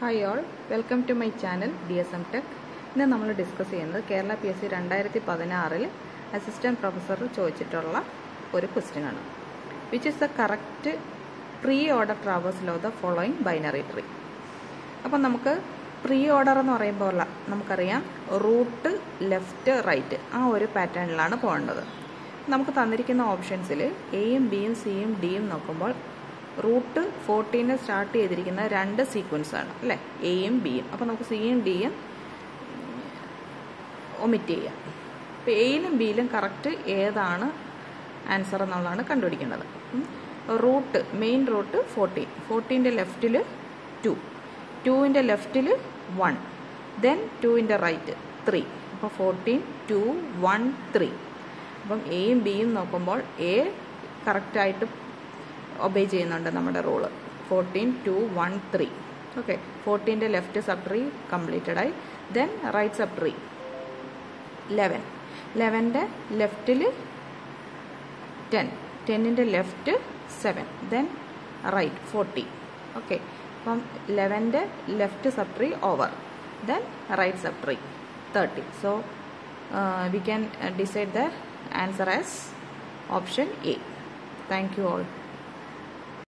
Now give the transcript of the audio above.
Hi all welcome to my channel D S M tech ഇന്ന് നമ്മൾ discuss ചെയ്യുന്നത് Kerala P S C രണ്ടായിരത്തി പതിനാറിൽ അസിസ്റ്റന്റ് പ്രൊഫസർ ചോദിച്ചിട്ടുള്ള ഒരു ക്വസ്റ്റ്യൻ ആണ്. Which is the correct pre order traversal of the following binary tree അപ്പം നമുക്ക് പ്രീ ഓർഡർ എന്ന് പറയുമ്പോൾ നമുക്കറിയാം റൂട്ട് ലെഫ്റ്റ് റൈറ്റ് ആ ഒരു പാറ്റേണിലാണ് പോകേണ്ടത്. നമുക്ക് തന്നിരിക്കുന്ന ഓപ്ഷൻസിൽ എയും ബിയും സിയും ഡിയും നോക്കുമ്പോൾ റൂട്ട് ഫോർട്ടീനെ സ്റ്റാർട്ട് ചെയ്തിരിക്കുന്ന രണ്ട് സീക്വൻസ് ആണ് അല്ലേ? എയും ബിയും അപ്പോൾ നമുക്ക് സിയും ഡിയും ഒമിറ്റ് ചെയ്യാം. അപ്പോൾ എയിലും ബിയിലും കറക്റ്റ് ഏതാണ് ആൻസർ എന്നുള്ളതാണ് കണ്ടുപിടിക്കേണ്ടത്. റൂട്ട് മെയിൻ റൂട്ട് ഫോർട്ടീൻ ഫോർട്ടീന്റെ ലെഫ്റ്റിൽ ടു ടുവിന്റെ ലെഫ്റ്റിൽ വൺ ദെൻ ടുവിന്റെ റൈറ്റ് ത്രീ അപ്പോൾ ഫോർട്ടീൻ ടു വൺ ത്രീ അപ്പം എയും ബിയും നോക്കുമ്പോൾ എ കറക്റ്റായിട്ട് ഒബേ ചെയ്യുന്നുണ്ട് നമ്മുടെ rule fourteen two one three okay ഫോർട്ടീന്റെ left sub tree completed ആയി. Then right sub tree eleven ലെവന്റെ ലെഫ്റ്റിൽ ten ടെന്നിന്റെ left seven then right forty okay അപ്പം ലെവന്റെ left subtree over then right subtree thirty so we can decide the answer as option A thank you all